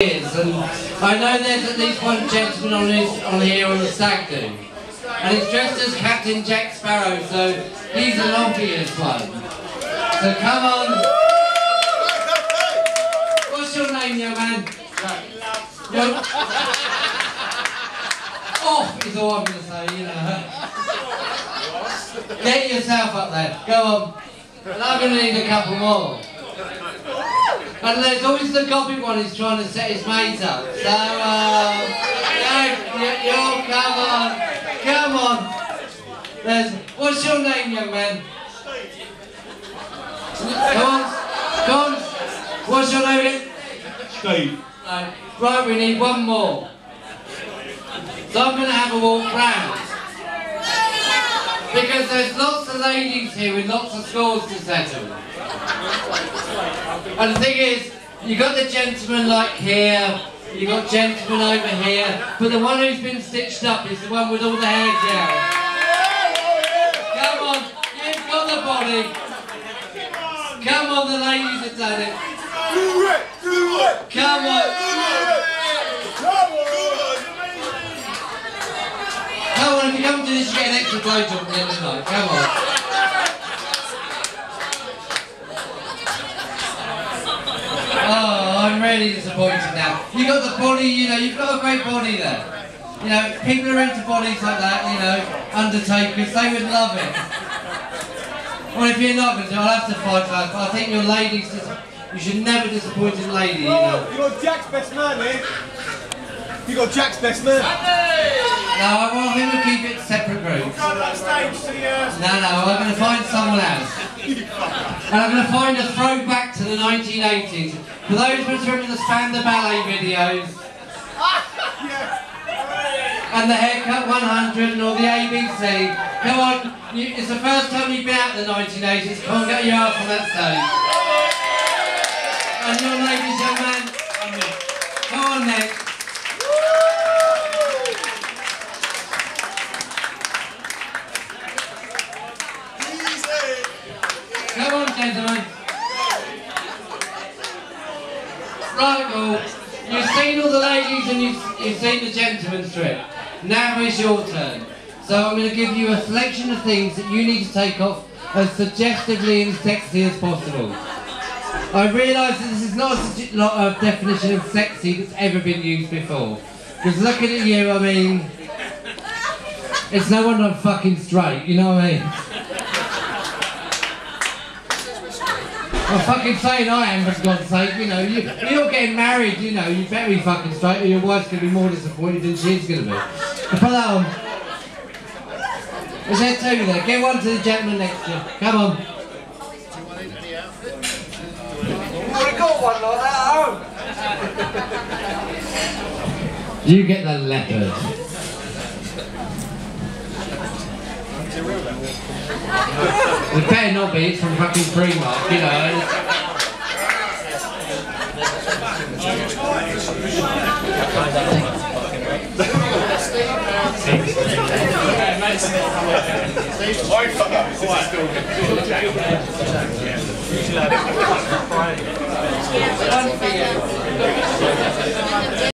is, and I know there's at least one gentleman on, his, on here on the stag do, and he's dressed as Captain Jack Sparrow, so he's an obvious one. So come on. What's your name, young man? Your... Oh, Off is all I'm going to say, you know. Get yourself up there. Go on. And I'm going to need a couple more. And there's always the gobbly one who's trying to set his mate up. So, uh, you, you, come on, come on. There's, what's your name, young man? Come on, come on. What's your name again? Steve. Right, right, we need one more. So I'm going to have a walk round. Because there's lots of ladies here with lots of scores to settle. And the thing is, you got the gentleman like here, you got gentlemen over here, but the one who's been stitched up is the one with all the hair gel. Come on, you've got the body. Come on, the ladies have done it. Do it! Do it! Come on. Come on! Come on, if you come to this, you get an extra blowjob at the end of the night. Come on. Really disappointed now. You got the body, you know, you've got a great body there. You know, people are into bodies like that, you know, undertakers, they would love it. Well, if you're not going to, I'll have to fight for that, but I think your ladies, you should never disappoint a lady, you know. Oh, you got Jack's best man, eh? You got Jack's best man. No, I want him to keep it separate groups. Go backstage to the uh, No, no, I'm going to find someone else. And I'm going to find a throwback to the 1980s. For those of us who remember the Spandau Ballet videos, and the Haircut 100 and all the ABC, come on, you, it's the first time you've been out in the 1980s, come on, get your ass on that stage. And your ladies, young man, come on next. Come on, gentlemen. Right, well, you've seen all the ladies and you've, you've seen the gentleman's trip. Now it's your turn. So I'm going to give you a selection of things that you need to take off as suggestively and sexy as possible. I realise that this is not a lot of definition of sexy that's ever been used before. Because looking at you, I mean, it's no wonder I'm fucking straight, you know what I mean? I'm fucking saying I am, for God's sake, you know, you, you're getting married, you know, you better be fucking straight or your wife's going to be more disappointed than she's going to be. Put um, that on. Is there two there? Get one to the gentleman next to you. Come on. I got one like that at home. You get the leopard. It better not be, it's from fucking Primark, you know.